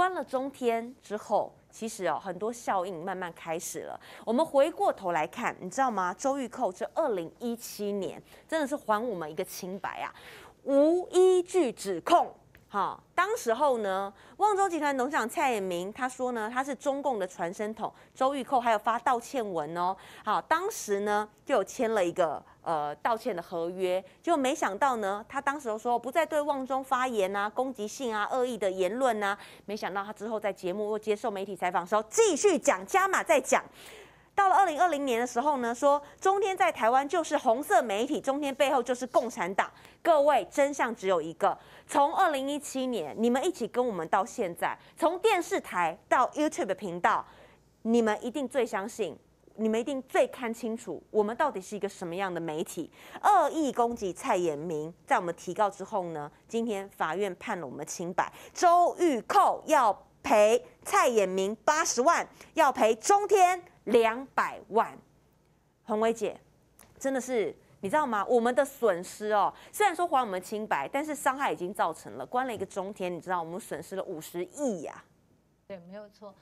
关了中天之后，其实哦很多效应慢慢开始了。我们回过头来看，你知道吗？周玉蔻这二零一七年真的是还我们一个清白啊，无依据指控。哈，当时候呢，旺中集团董事长蔡衍明他说呢，他是中共的传声筒，周玉蔻还有发道歉文哦。好，当时呢就有签了一个呃道歉的合约，就没想到呢，他当时候说不再对旺中发言啊，攻击性啊、恶意的言论啊，没想到他之后在节目又接受媒体采访的时候，继续讲加码再讲。到了二零二零年的时候呢，说中天在台湾就是红色媒体，中天背后就是共产党。各位，真相只有一个。从二零一七年，你们一起跟我们到现在，从电视台到 YouTube 频道，你们一定最相信，你们一定最看清楚，我们到底是一个什么样的媒体。恶意攻击蔡衍明，在我们提告之后呢，今天法院判了我们清白，周玉蔻要赔蔡衍明八十万，要赔中天。两百万，红薇姐，真的是你知道吗？我们的损失哦，虽然说还我们清白，但是伤害已经造成了，关了一个中天，你知道我们损失了五十亿呀。对，没有错。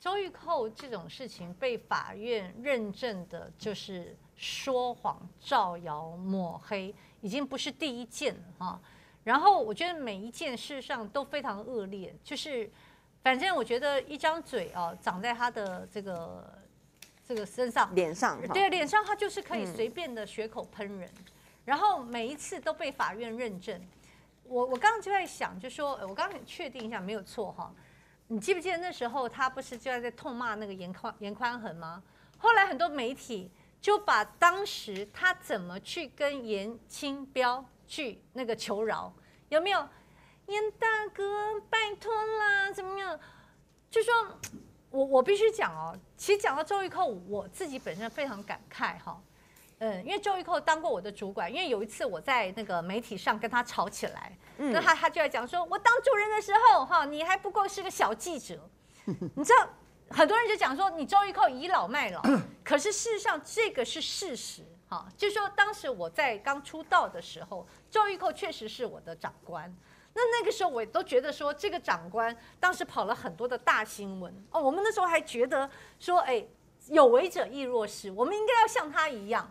周玉蔻这种事情被法院认证的，就是说谎、造谣、抹黑，已经不是第一件了哈。然后我觉得每一件事上都非常恶劣，就是反正我觉得一张嘴啊，长在他的这个。这个身上、脸上，对，脸上他就是可以随便的血口喷人，然后每一次都被法院认证。我我刚刚就在想，就说我刚刚确定一下没有错哈。你记不记得那时候他不是就在在痛骂那个严宽严宽恒吗？后来很多媒体就把当时他怎么去跟严清标去那个求饶，有没有？严大哥，拜托啦，怎么样？就说。我我必须讲哦，其实讲到周玉蔻，我自己本身非常感慨哈，嗯，因为周玉蔻当过我的主管，因为有一次我在那个媒体上跟他吵起来，那他他就在讲说，我当主任的时候哈，你还不过是个小记者，你知道，很多人就讲说你周玉蔻倚老卖老，可是事实上这个是事实哈，就说当时我在刚出道的时候，周玉蔻确实是我的长官。那那个时候，我都觉得说，这个长官当时跑了很多的大新闻哦。我们那时候还觉得说，哎，有为者亦若是，我们应该要像他一样。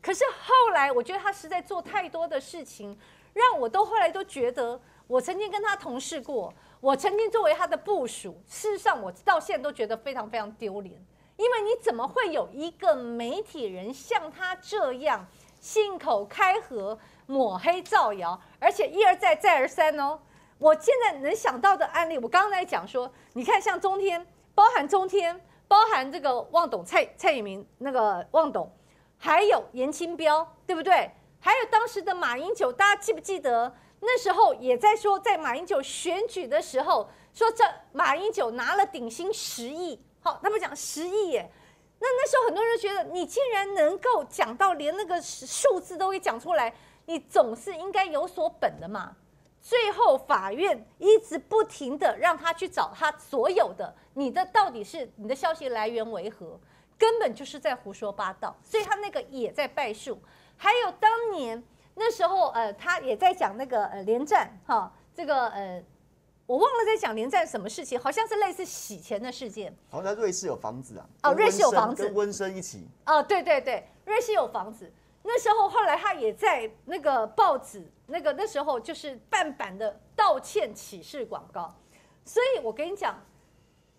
可是后来，我觉得他实在做太多的事情，让我都后来都觉得，我曾经跟他同事过，我曾经作为他的部属，事实上我到现在都觉得非常非常丢脸。因为你怎么会有一个媒体人像他这样信口开河？抹黑造谣，而且一而再再而三哦！我现在能想到的案例，我刚刚在讲说，你看像中天，包含中天，包含这个旺董蔡蔡衍明那个旺董，还有严清标，对不对？还有当时的马英九，大家记不记得？那时候也在说，在马英九选举的时候，说这马英九拿了顶薪十亿，好，他们讲十亿耶。那那时候很多人觉得，你竟然能够讲到连那个数字都给讲出来。你总是应该有所本的嘛。最后法院一直不停的让他去找他所有的，你的到底是你的消息来源为何？根本就是在胡说八道。所以他那个也在败诉。还有当年那时候，呃，他也在讲那个呃连战哈，这个呃，我忘了在讲连战什么事情，好像是类似洗钱的事件。好像在瑞士有房子啊。哦，瑞士有房子，跟温生一起。哦，对对对，瑞士有房子。那时候，后来他也在那个报纸，那个那时候就是半版的道歉启事广告。所以我跟你讲，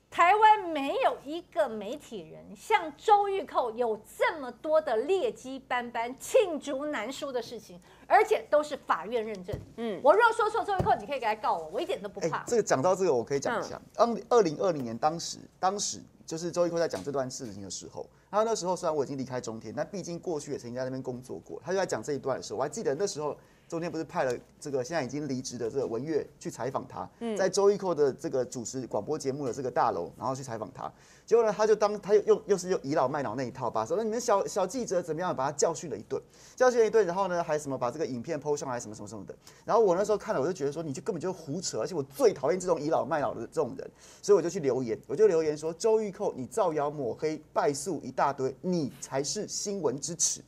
台湾没有一个媒体人像周玉蔻有这么多的劣迹斑斑、罄竹难书的事情，而且都是法院认证。嗯，我如果说错周玉蔻，你可以来告我，我一点都不怕。这个讲到这个，我可以讲一下。嗯二零二零年，当时当时就是周玉蔻在讲这段事情的时候。他那时候虽然我已经离开中天，但毕竟过去也曾经在那边工作过。他就在讲这一段的时候，我还记得那时候中天不是派了这个现在已经离职的这个文月去采访他，在周玉蔻的这个主持广播节目的这个大楼，然后去采访他。结果呢，他就当他又又又是又倚老卖老那一套，把说你们小小记者怎么样，把他教训了一顿，教训了一顿，然后呢，还什么把这个影片 PO 上来，什么什么什么的。然后我那时候看了，我就觉得说，你就根本就胡扯，而且我最讨厌这种倚老卖老的这种人，所以我就去留言，我就留言说，周玉蔻，你造谣抹黑败诉一大堆，你才是新闻之耻。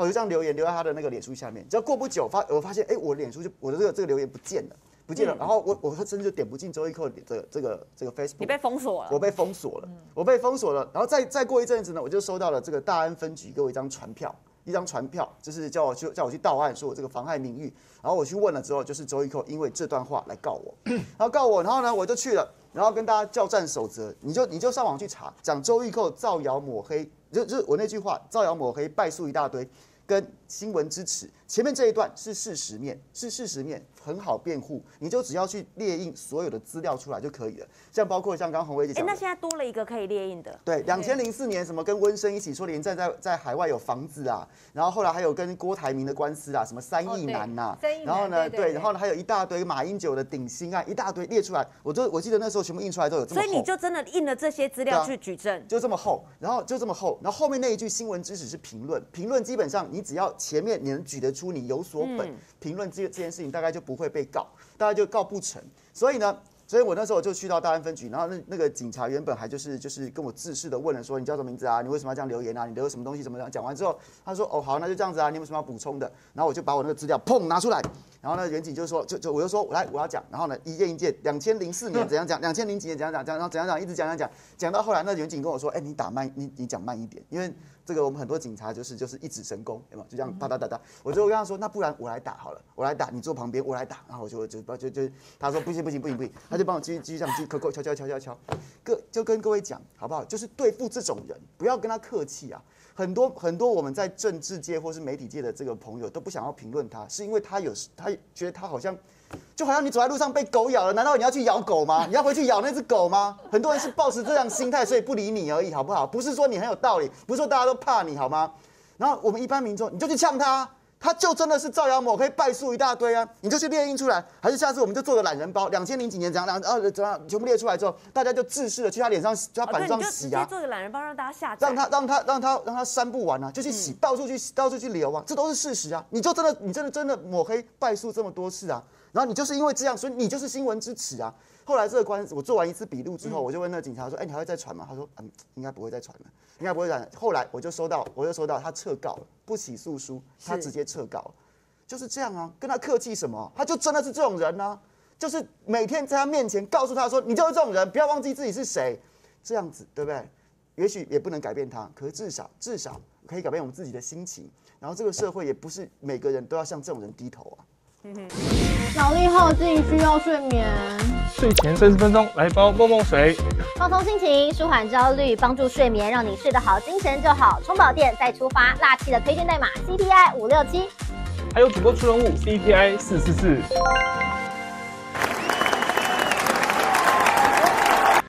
我就这样留言留在他的那个脸书下面，只要过不久发，我发现哎，我脸书就我的这个这个留言不见了。不见了。然后我我甚至就点不进周易扣的这个这个 Facebook，你被封锁了我。被封锁了，我被封锁了。然后再再过一阵子呢，我就收到了这个大安分局给我一张传票，一张传票，就是叫我去叫我去到案，说我这个妨害名誉。然后我去问了之后，就是周一扣因为这段话来告我，然后告我，然后呢我就去了，然后跟大家叫战守则，你就你就上网去查，讲周玉蔻造谣抹黑，就就我那句话，造谣抹黑败诉一大堆。跟新闻支持，前面这一段是事实面，是事实面，很好辩护，你就只要去列印所有的资料出来就可以了。像包括像刚刚洪薇姐哎，讲的。那，现在多了一个可以列印的，对，两千零四年什么跟温生一起说连战在在海外有房子啊，然后后来还有跟郭台铭的官司啊，什么三亿男呐、然后呢，对然后呢还有一大堆马英九的顶薪案，一大堆列出来，我就我记得那时候全部印出来都有这么厚，所以你就真的印了这些资料去举证。就这么厚，然后就这么厚，然后后面那一句新闻知识是评论，评论基本上你只要前面你能举得出你有所本，嗯。评论这这件事情大概就不会被告，大家就告不成。所以呢，所以我那时候就去到大安分局，然后那那个警察原本还就是就是跟我自视的问了说你叫什么名字啊，你为什么要这样留言啊，你留什么东西怎么样？讲完之后，他说哦好，那就这样子啊，你有什么要补充的？然后我就把我那个资料砰拿出来，然后呢，远景就说，就就我就说，来我要讲，然后呢，一件一件，两千零四年怎样讲，两千零几年怎样讲，讲然后怎样讲，一直讲讲讲，讲到后来，那远景跟我说，哎、你打慢，你你讲慢一点，因为这个我们很多警察就是就是一指神功，有没有？就这样哒哒哒哒，我就跟他说，那不然我来打好了，我来打，你坐旁边，我来打，然后我就就就就他说不行不行不行不行，他就帮我继续继续这样继续扣扣敲敲敲敲敲，各就跟各位讲好不好？就是对付这种人，不要跟他客气啊。很多很多我们在政治界或是媒体界的这个朋友都不想要评论他，是因为他有他觉得他好像就好像你走在路上被狗咬了，难道你要去咬狗吗？你要回去咬那只狗吗？很多人是抱持这样心态，所以不理你而已，好不好？不是说你很有道理，不是说大家都怕你，好吗？然后我们一般民众，你就去呛他，他就真的是造谣抹黑、败诉一大堆啊！你就去列印出来，还是下次我们就做个懒人包，两千零几年怎样，两呃怎样，全部列出来之后，大家就自视的去他脸上、去他板上洗啊。做个懒人包让大家下载让。他让他让他让他删不完啊，就去洗，到处去洗到处去流啊，这都是事实啊。你就真的你真的真的抹黑败诉这么多次啊，然后你就是因为这样，所以你就是新闻支持啊。后来这个官司我做完一次笔录之后，我就问那个警察说：“哎、你还会再传吗？”他说：“嗯，应该不会再传了，应该不会再传。”后来我就收到，我就收到他撤告了，不起诉书，他直接撤告了，就是这样啊，跟他客气什么？他就真的是这种人呢、就是每天在他面前告诉他说：“你就是这种人，不要忘记自己是谁。”这样子，对不对？也许也不能改变他，可是至少至少可以改变我们自己的心情。然后这个社会也不是每个人都要向这种人低头啊。脑力耗尽，需要睡眠，睡前三十分钟来一包梦梦水。放松心情，舒缓焦虑，帮助睡眠，让你睡得好，精神就好。充饱电再出发，辣气的推荐代码 CPI 五六七。还有主播出人物 CPI 四四四。